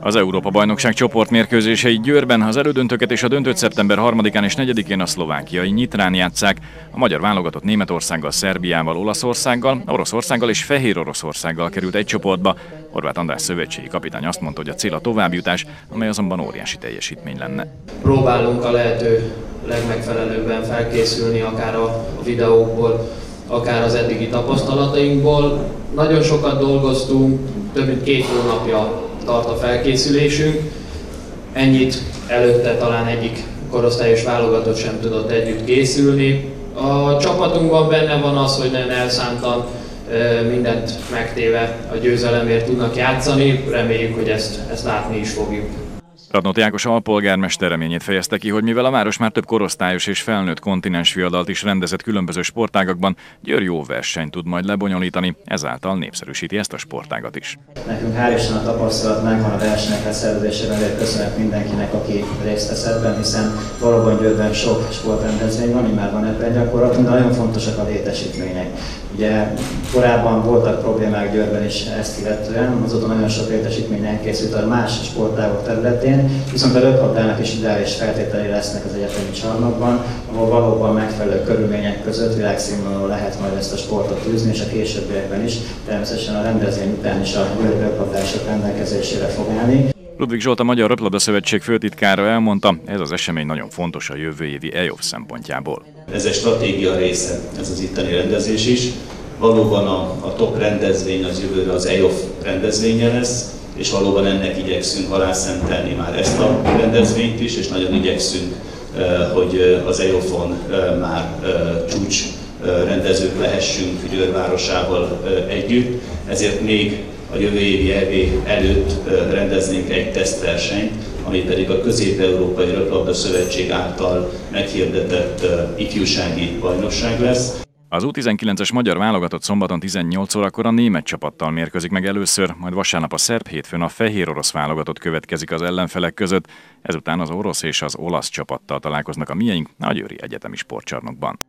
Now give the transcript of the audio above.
Az Európa-bajnokság csoportmérkőzései Győrben az elődöntőket és a döntőt szeptember 3-án és 4-én a szlovákiai Nyitrán játszák. A magyar válogatott Németországgal, Szerbiával, Olaszországgal, Oroszországgal és Fehér Oroszországgal került egy csoportba. Horváth András szövetségi kapitány azt mondta, hogy a cél a továbbjutás, amely azonban óriási teljesítmény lenne. Próbálunk a lehető legmegfelelőbben felkészülni, akár a videókból, akár az eddigi tapasztalatainkból. Nagyon sokat dolgoztunk, több mint két hónapja tart a felkészülésünk. Ennyit előtte talán egyik korosztályos válogatott sem tudott együtt készülni. A csapatunkban benne van az, hogy nagyon elszántan mindent megtéve a győzelemért tudnak játszani. Reméljük, hogy ezt, ezt látni is fogjuk. Radnóti Ákos alpolgármester reményét fejezte ki, hogy mivel a város már több korosztályos és felnőtt kontinens fiadalt is rendezett különböző sportágakban, Győr jó versenyt tud majd lebonyolítani, ezáltal népszerűsíti ezt a sportágat is. Nekünk hál' Isten a tapasztalat megvan a versenyek leszervezésében, ezért köszönök mindenkinek, aki részt vesz ebben, hiszen valóban Győrben sok sportrendezvény van, már van ebben gyakorlatunk, de nagyon fontosak a létesítmények. Ugye korábban voltak problémák Győrben is ezt illetően, azóta nagyon sok létesítmény készült a más sportágok területén, viszont a röplabdának is ideális feltételei lesznek az egyetemi csarnokban, ahol valóban megfelelő körülmények között világszínvonalon lehet majd ezt a sportot űzni, és a későbbiekben is, természetesen a rendezvény után is a röplabdások rendelkezésére fog állni. Ludvig Zsolt, a Magyar Röplabda Szövetség főtitkára elmondta, ez az esemény nagyon fontos a jövő évi EOF szempontjából. Ez egy stratégia része, ez az itteni rendezés is. Valóban a, a top rendezvény az jövőre az EOF rendezvénye lesz, és valóban ennek igyekszünk alászentelni már ezt a rendezvényt is, és nagyon igyekszünk, hogy az EOF-on már csúcs rendezők lehessünk Győr városával együtt, ezért még a jövő évi EB előtt rendeznénk egy tesztversenyt, ami pedig a Közép-Európai Röplabda Szövetség által meghirdetett ifjúsági bajnokság lesz. Az U19-es magyar válogatott szombaton 18 órakor a német csapattal mérközik meg először, majd vasárnap a szerb hétfőn a fehér orosz válogatott következik az ellenfelek között, ezután az orosz és az olasz csapattal találkoznak a mieink a Győri Egyetemi Sportcsarnokban.